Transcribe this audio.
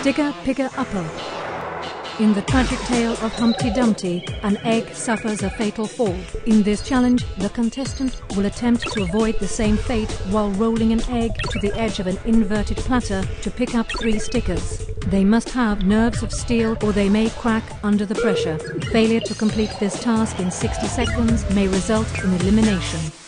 Sticker Picker Upper. In the tragic tale of Humpty Dumpty, an egg suffers a fatal fall. In this challenge, the contestant will attempt to avoid the same fate while rolling an egg to the edge of an inverted platter to pick up three stickers. They must have nerves of steel or they may crack under the pressure. Failure to complete this task in 60 seconds may result in elimination.